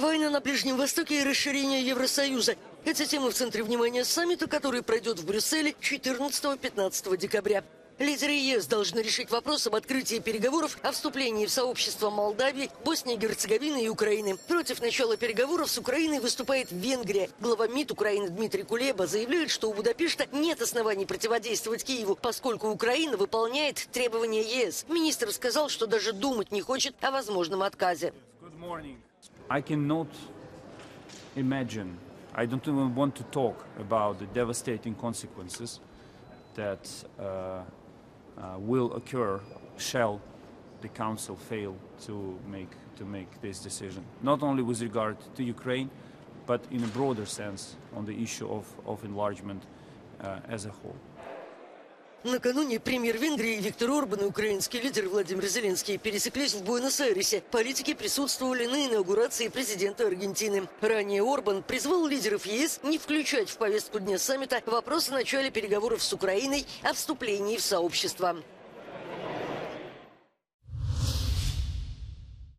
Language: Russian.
Война на Ближнем Востоке и расширение Евросоюза. Это темы в центре внимания саммита, который пройдет в Брюсселе 14-15 декабря. Лидеры ЕС должны решить вопрос об открытии переговоров о вступлении в сообщество Молдавии, Боснии Герцеговины и Украины. Против начала переговоров с Украиной выступает Венгрия. Глава МИД Украины Дмитрий Кулеба заявляет, что у Будапешта нет оснований противодействовать Киеву, поскольку Украина выполняет требования ЕС. Министр сказал, что даже думать не хочет о возможном отказе. I cannot imagine, I don't even want to talk about the devastating consequences that uh, uh, will occur shall the Council fail to make, to make this decision. Not only with regard to Ukraine, but in a broader sense on the issue of, of enlargement uh, as a whole. Накануне премьер Венгрии Виктор Орбан и украинский лидер Владимир Зеленский пересеклись в Буэнос-Айресе. Политики присутствовали на инаугурации президента Аргентины. Ранее Орбан призвал лидеров ЕС не включать в повестку дня саммита вопрос о начале переговоров с Украиной о вступлении в сообщество.